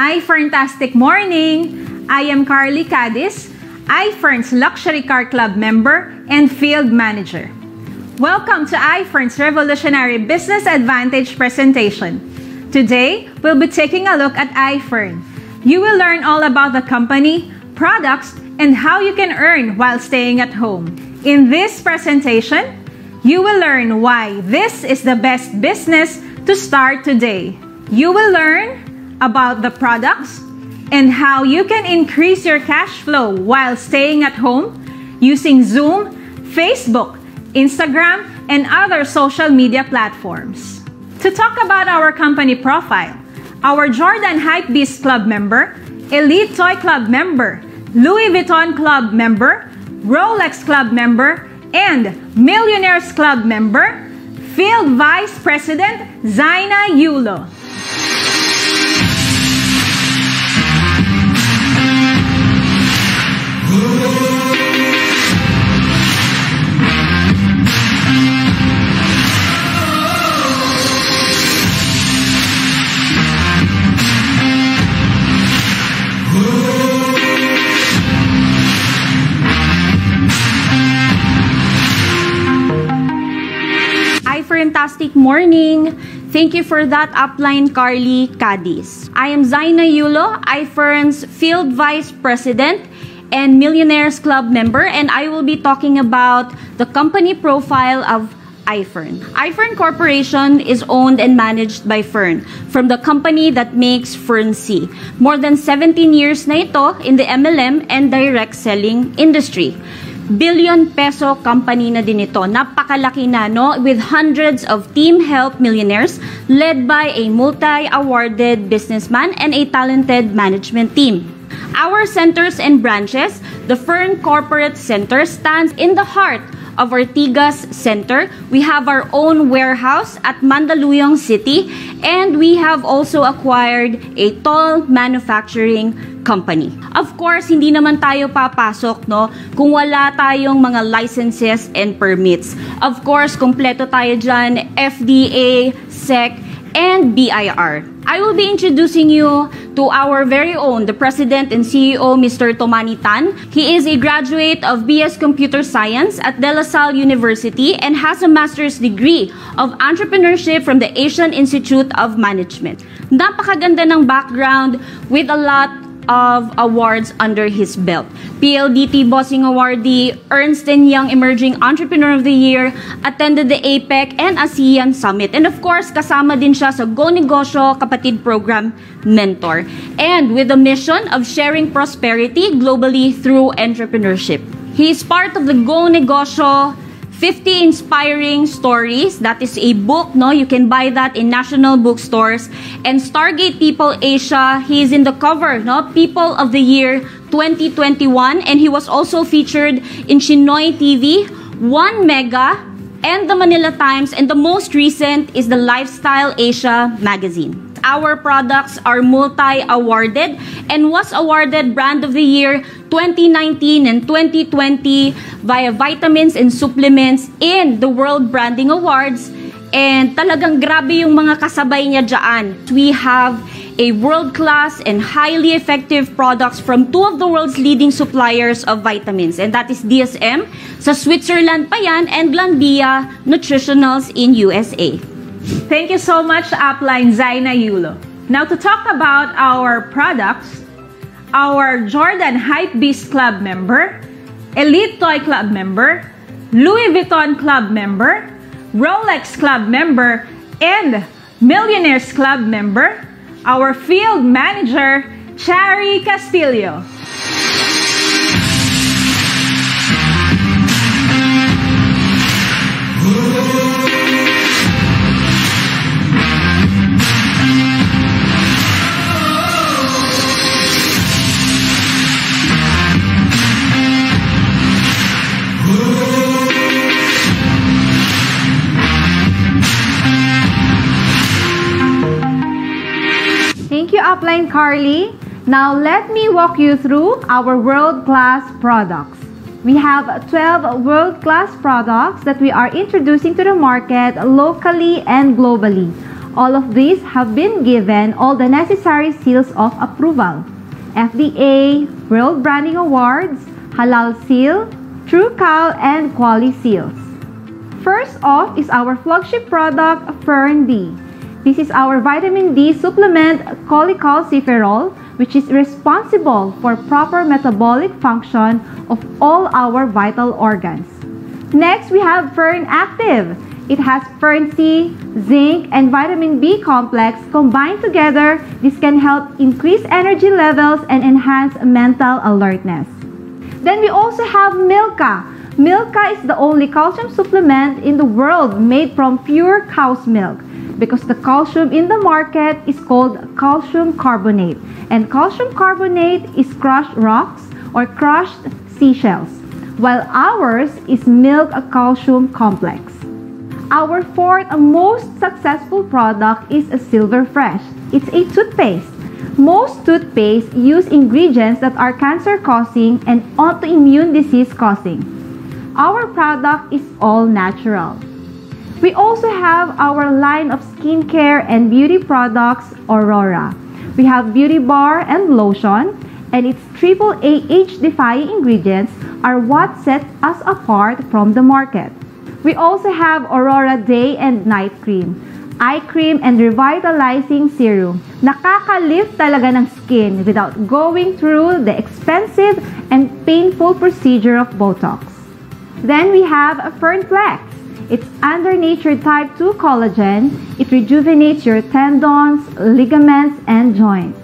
iFerntastic morning! I am Carly Cadiz, iFern's Luxury Car Club member and field manager. Welcome to iFern's Revolutionary Business Advantage presentation. Today, we'll be taking a look at iFern. You will learn all about the company, products, and how you can earn while staying at home. In this presentation, you will learn why this is the best business to start today. You will learn about the products and how you can increase your cash flow while staying at home using Zoom, Facebook, Instagram, and other social media platforms. To talk about our company profile, our Jordan Hypebeast Club member, Elite Toy Club member, Louis Vuitton Club member, Rolex Club member, and Millionaires Club member, Field Vice President Zaina Yulo. Fantastic morning. Thank you for that upline, Carly Cadiz. I am Zaina Yulo, iFern's Field Vice President and Millionaires Club member, and I will be talking about the company profile of iFern. iFern Corporation is owned and managed by Fern from the company that makes Fern C. More than 17 years na ito in the MLM and direct selling industry billion peso company na din ito. Napakalaki na, no? With hundreds of team help millionaires led by a multi-awarded businessman and a talented management team. Our centers and branches, the Fern Corporate Center stands in the heart of Ortigas Center. We have our own warehouse at Mandaluyong City and we have also acquired a tall manufacturing company. Of course, hindi naman tayo papasok no kung wala tayong mga licenses and permits. Of course, kompleto tayo dyan, FDA, SEC, and BIR. I will be introducing you to our very own, the President and CEO, Mr. Tomani Tan. He is a graduate of BS Computer Science at De La Salle University and has a master's degree of entrepreneurship from the Asian Institute of Management. Napakaganda ng background with a lot of awards under his belt. PLDT Bossing Awardee, Ernst Young Emerging Entrepreneur of the Year, attended the APEC and ASEAN Summit. And of course, kasama din siya sa Go Negosyo Kapatid Program Mentor. And with the mission of sharing prosperity globally through entrepreneurship. He is part of the Go Negosyo 50 inspiring stories. That is a book, no? You can buy that in national bookstores. And Stargate People Asia, he is in the cover, no? People of the Year 2021 and he was also featured in Shinoy TV, One Mega, and the Manila Times and the most recent is the Lifestyle Asia magazine. Our products are multi-awarded and was awarded Brand of the Year 2019 and 2020 via vitamins and supplements in the World Branding Awards. And talagang grabe yung mga kasabay niya dyan. We have a world-class and highly effective products from two of the world's leading suppliers of vitamins. And that is DSM sa Switzerland pa yan and Glanbia Nutritionals in USA. Thank you so much, Upline Zaina Yulo. Now to talk about our products, our Jordan Hypebeast Club member, Elite Toy Club member, Louis Vuitton Club member, Rolex Club member, and Millionaires Club member, our field manager, Chari Castillo. Upline Carly. Now let me walk you through our world-class products. We have 12 world-class products that we are introducing to the market locally and globally. All of these have been given all the necessary seals of approval. FDA, World Branding Awards, Halal Seal, True Cow, and Quali Seals. First off is our flagship product, Fern D. This is our vitamin D supplement cholecalciferol, which is responsible for proper metabolic function of all our vital organs. Next, we have Fern Active. It has Fern C, zinc, and vitamin B complex combined together. This can help increase energy levels and enhance mental alertness. Then we also have Milka. Milka is the only calcium supplement in the world made from pure cow's milk because the calcium in the market is called calcium carbonate and calcium carbonate is crushed rocks or crushed seashells while ours is milk calcium complex. Our fourth most successful product is a Silver Fresh. It's a toothpaste. Most toothpaste use ingredients that are cancer-causing and autoimmune disease-causing. Our product is all natural. We also have our line of skincare and beauty products, Aurora. We have beauty bar and lotion, and its triple AH-defying ingredients are what set us apart from the market. We also have Aurora Day and Night Cream, eye cream and revitalizing serum. Nakaka-lift talaga ng skin without going through the expensive and painful procedure of Botox. Then we have Fern Flex. It's under nature type 2 collagen. It rejuvenates your tendons, ligaments, and joints.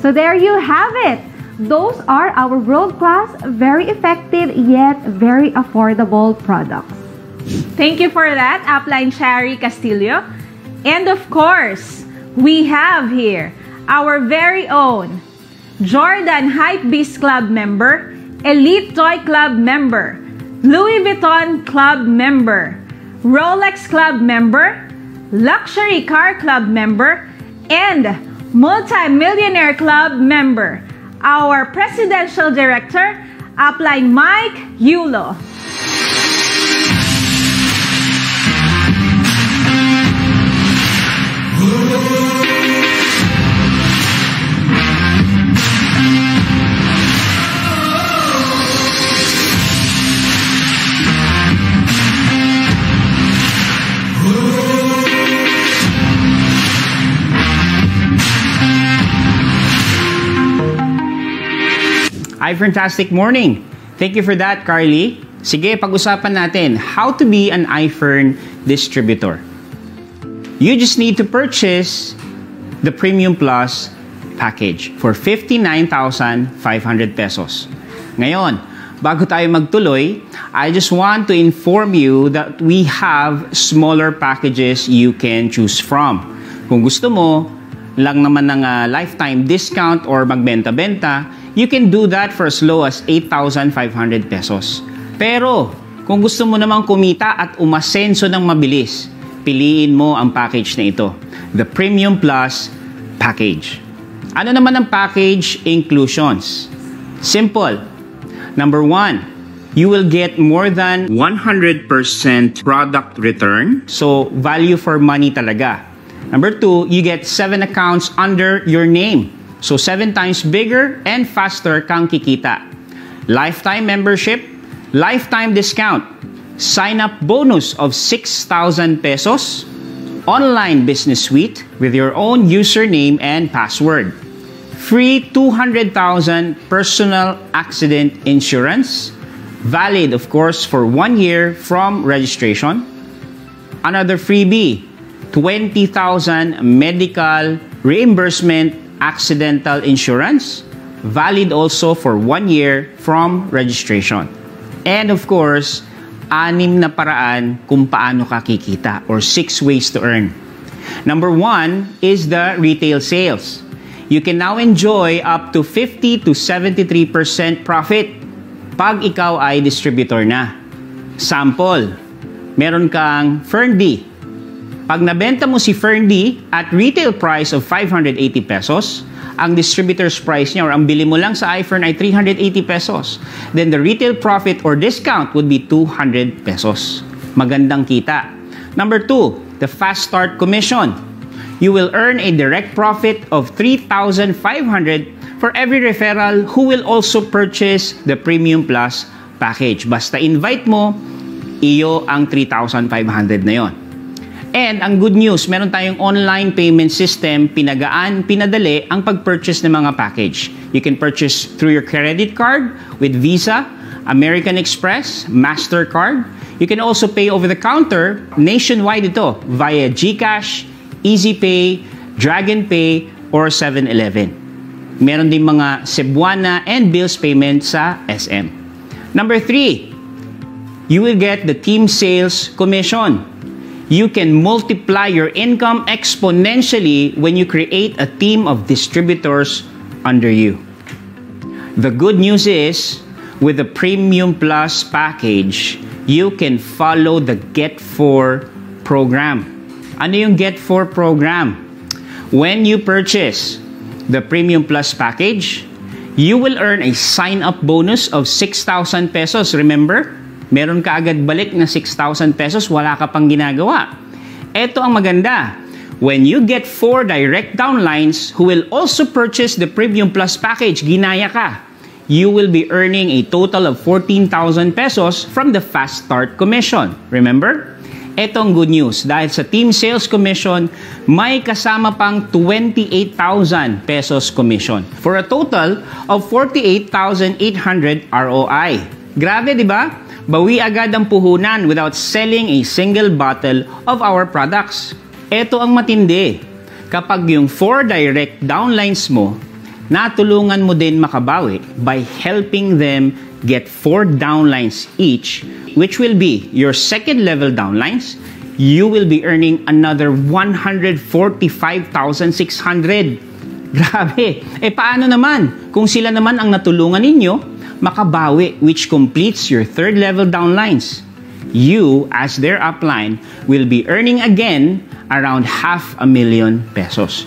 So there you have it. Those are our world-class, very effective, yet very affordable products. Thank you for that, Upline Cherry Castillo. And of course, we have here our very own Jordan Hypebeast Club member, Elite Toy Club member, Louis Vuitton Club member, Rolex Club member, Luxury Car Club member, and Multi-Millionaire Club member, our Presidential Director, Upline Mike Yulo. Hi, fantastic morning. Thank you for that, Carly. Sige, pag-usapan natin how to be an iFern distributor. You just need to purchase the Premium Plus package for 59,500 pesos. Ngayon, bago tayo magtuloy, I just want to inform you that we have smaller packages you can choose from. Kung gusto mo, lang naman ng uh, lifetime discount or magbenta-benta, you can do that for as low as 8,500 pesos. Pero, kung gusto mo namang kumita at umasenso ng mabilis, piliin mo ang package na ito, the Premium Plus Package. Ano naman ang package inclusions? Simple. Number one, you will get more than 100% product return. So, value for money talaga. Number two, you get seven accounts under your name. So, 7 times bigger and faster kang kikita. Lifetime membership, lifetime discount, sign-up bonus of 6,000 pesos, online business suite with your own username and password, free 200,000 personal accident insurance, valid of course for one year from registration, another freebie, 20,000 medical reimbursement accidental insurance, valid also for one year from registration. And of course, anim na paraan kung paano ka kikita or six ways to earn. Number one is the retail sales. You can now enjoy up to 50 to 73% profit pag ikaw ay distributor na. Sample, meron kang Ferndy, pag nabenta mo si Ferndi at retail price of 580 pesos, ang distributor's price niya or ang bili mo lang sa iFern ay 380 pesos. Then the retail profit or discount would be 200 pesos. Magandang kita. Number two, the fast start commission. you will earn a direct profit of 3,500 for every referral who will also purchase the Premium Plus package. Basta invite mo, iyo ang 3,500 na yon. And ang good news, meron tayong online payment system, pinagaan, pinadali ang pag-purchase ng mga package. You can purchase through your credit card with Visa, American Express, MasterCard. You can also pay over the counter nationwide ito via GCash, EasyPay, Dragon Pay, or 7-Eleven. Meron din mga Cebuana and bills payment sa SM. Number three, you will get the team sales commission. You can multiply your income exponentially when you create a team of distributors under you. The good news is, with the Premium Plus package, you can follow the Get 4 program. Ano yung Get 4 program? When you purchase the Premium Plus package, you will earn a sign-up bonus of 6,000 pesos. Remember? Meron ka agad balik na 6,000 pesos, wala ka pang ginagawa. Ito ang maganda. When you get four direct downlines who will also purchase the Premium Plus package, ginaya ka. You will be earning a total of 14,000 pesos from the Fast Start Commission. Remember? Ito ang good news. Dahil sa Team Sales Commission, may kasama pang 28,000 pesos commission for a total of 48,800 ROI. Grabe, di ba? Bawi agad ang puhunan without selling a single bottle of our products. Ito ang matindi. Kapag yung 4 direct downlines mo, natulungan mo din makabawi by helping them get 4 downlines each, which will be your second level downlines, you will be earning another 145,600. Grabe! Eh paano naman kung sila naman ang natulungan ninyo makabawi which completes your third level downlines. You, as their upline, will be earning again around half a million pesos.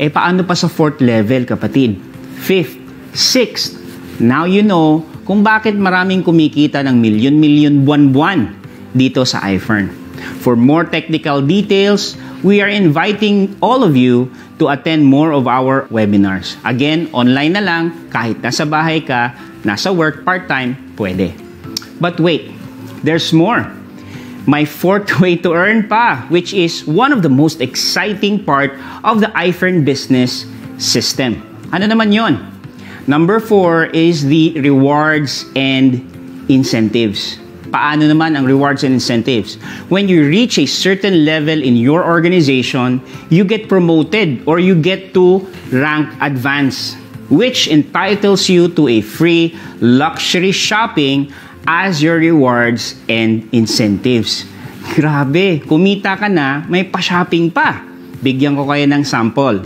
Eh paano pa sa fourth level, kapatid? Fifth, sixth, now you know kung bakit maraming kumikita ng milyon-milyon buwan-buwan dito sa iFern. For more technical details, we are inviting all of you to attend more of our webinars. Again, online na lang, kahit nasa bahay ka, nasa work, part-time, pwede. But wait, there's more. My fourth way to earn pa, which is one of the most exciting part of the iFern business system. Ano naman yon? Number four is the rewards and incentives. Paano naman ang rewards and incentives? When you reach a certain level in your organization, you get promoted or you get to rank advance, which entitles you to a free luxury shopping as your rewards and incentives. Grabe, kumita ka na, may pa-shopping pa. Bigyan ko kayo ng sample.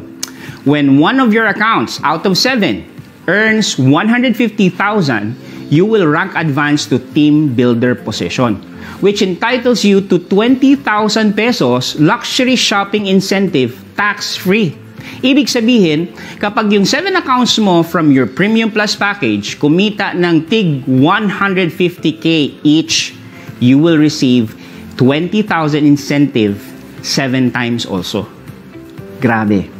When one of your accounts out of seven earns 150,000, you will rank advance to team builder position, which entitles you to 20,000 pesos luxury shopping incentive tax-free. Ibig sabihin, kapag yung 7 accounts mo from your Premium Plus package kumita ng tig 150k each, you will receive 20,000 incentive 7 times also. Grabe.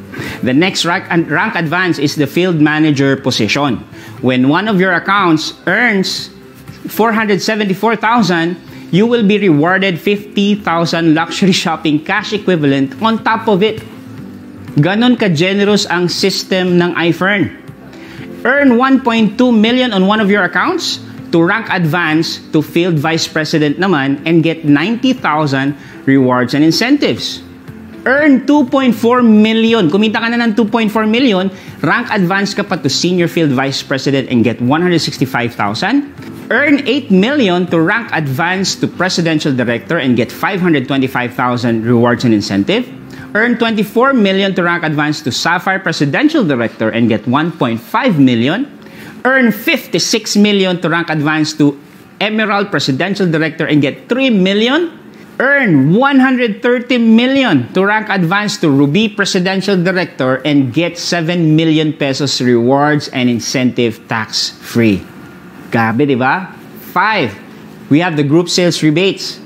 The next rank, rank advance is the field manager position. When one of your accounts earns 474,000, you will be rewarded 50,000 luxury shopping cash equivalent on top of it. Ganon ka-generous ang system ng iFern. Earn 1.2 million on one of your accounts to rank advance to field vice president naman and get 90,000 rewards and incentives. Earn 2.4 million. Kumita ka na ng 2.4 million, rank advance ka pa to senior field vice president and get 165,000. Earn 8 million to rank advance to presidential director and get 525,000 rewards and incentive. Earn 24 million to rank advance to sapphire presidential director and get 1.5 million. Earn 56 million to rank advance to emerald presidential director and get 3 million earn 130 million to rank advance to Ruby Presidential Director and get 7 million pesos rewards and incentive tax free. Grabe, di ba? Five, we have the group sales rebates.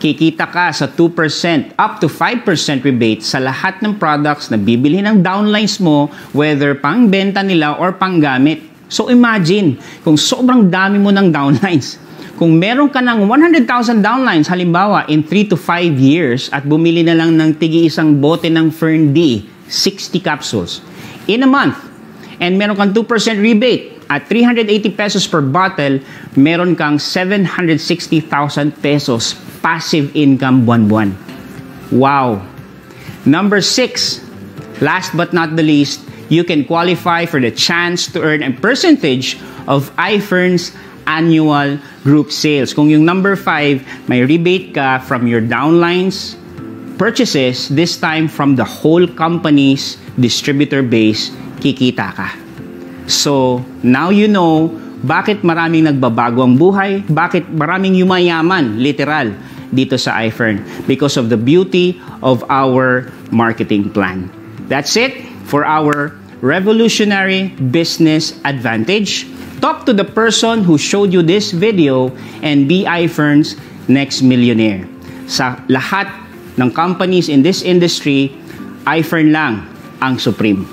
Kikita ka sa 2% up to 5% rebate sa lahat ng products na bibili ng downlines mo, whether pang benta nila or panggamit. So imagine, kung sobrang dami mo ng downlines, kung meron ka ng 100,000 downlines, halimbawa in 3 to 5 years, at bumili na lang ng tigi isang bote ng Fern D, 60 capsules, in a month, and meron kang 2% rebate, at 380 pesos per bottle, meron kang 760,000 pesos passive income buwan-buwan. Wow! Number six, last but not the least, you can qualify for the chance to earn a percentage of iFern's annual group sales. Kung yung number five, may rebate ka from your downlines purchases, this time from the whole company's distributor base, kikita ka. So, now you know bakit maraming nagbabago ang buhay, bakit maraming yumayaman, literal, dito sa iFern. Because of the beauty of our marketing plan. That's it for our revolutionary business advantage. Talk to the person who showed you this video and be iFern's next millionaire. Sa lahat ng companies in this industry, iFern lang ang supreme.